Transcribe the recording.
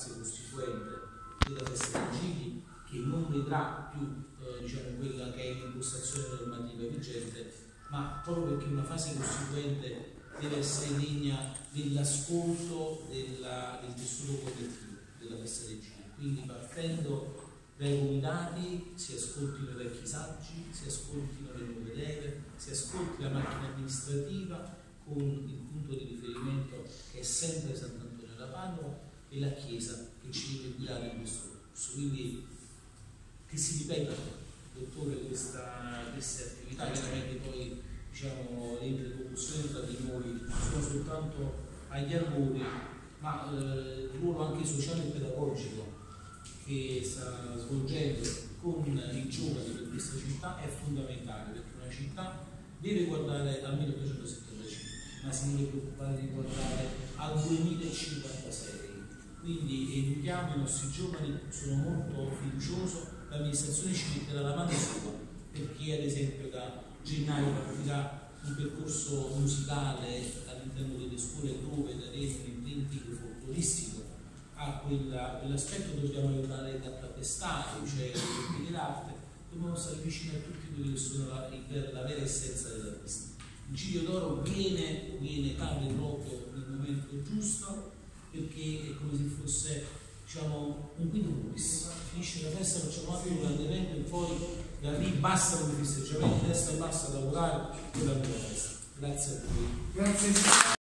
fase costituente della festa dei Gigli che non vedrà più eh, diciamo, quella che è l'impostazione normativa vigente, ma proprio perché una fase costituente deve essere degna dell'ascolto della, del tessuto collettivo della festa dei Gigli. Quindi partendo dai comitati si ascoltino i vecchi saggi, si ascoltino le nuove leve, si ascolti la macchina amministrativa con il punto di riferimento che è sempre Sant'Antonio da Padova e la Chiesa che ci deve guidare in questo percorso. Quindi che si ripetano, dottore, questa, queste attività, chiaramente poi diciamo, le interlocuzioni tra di noi sono soltanto agli albori, ma eh, il ruolo anche sociale e pedagogico che sta svolgendo con i giovani per questa città è fondamentale perché una città deve guardare al 1875 ma si deve preoccupare di guardare al 2056 quindi educhiamo i nostri giovani sono molto fiducioso l'amministrazione ci metterà la mano sua perché ad esempio da gennaio partirà un percorso musicale all'interno delle scuole dove daremo un imprinting folcloristico a quella, quell'aspetto dobbiamo aiutare a calpestare, cioè le d'arte, dobbiamo stare vicini a tutti quelli che sono la, la vera essenza dell'artista. Il Giglio d'Oro viene, viene, cade proprio nel momento giusto perché è come se fosse diciamo, un pulis. Finisce la festa, facciamo anche un grande evento e poi da lì basta come festeggiamenti, testa e basta lavorare per la festa. Grazie a voi. Grazie.